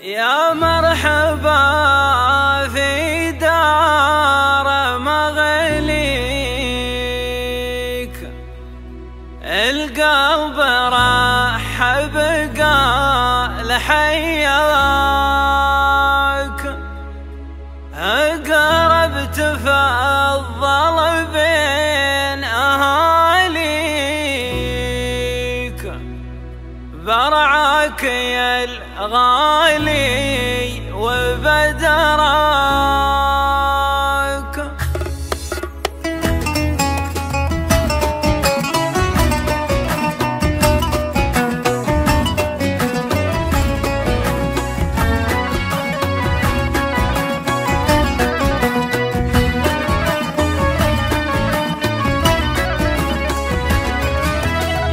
يا مرحبا في دار مغليك. القلب رحب قال حياك برعك يا الغالي وبدرك.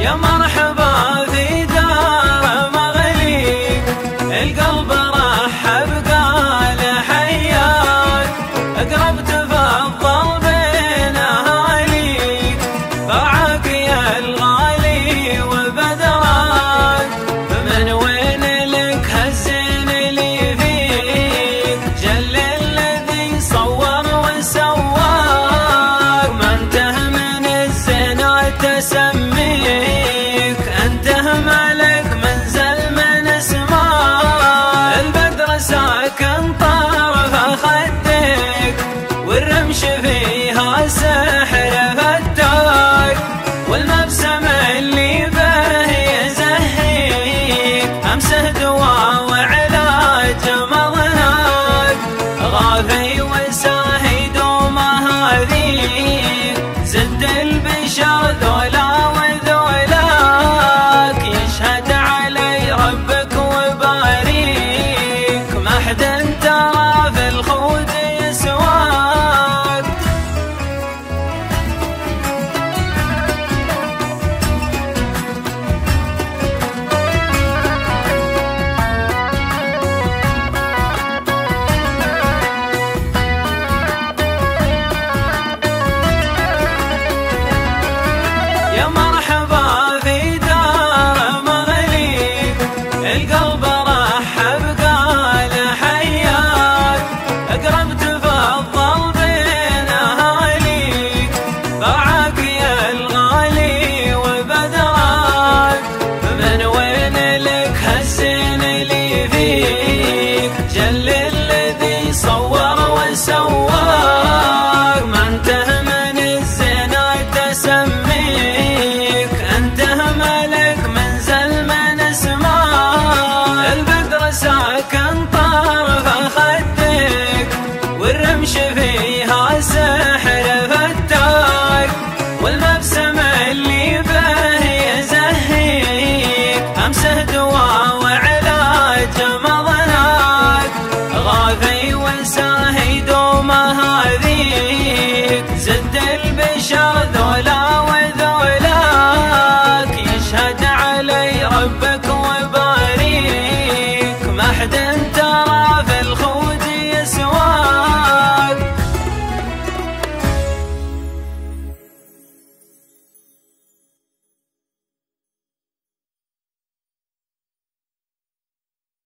يا مرحبا تسميك. أنت ملك منزل من اسمه البدر ساكن سواك ما انته من الزنا تسميك انته ملك منزل من اسماك البدر ساكن طرف خدك. والرمش فيها سحر فتاك. والمبسم اللي به يزهيك. امسه دواء وعلاج مضناك غافي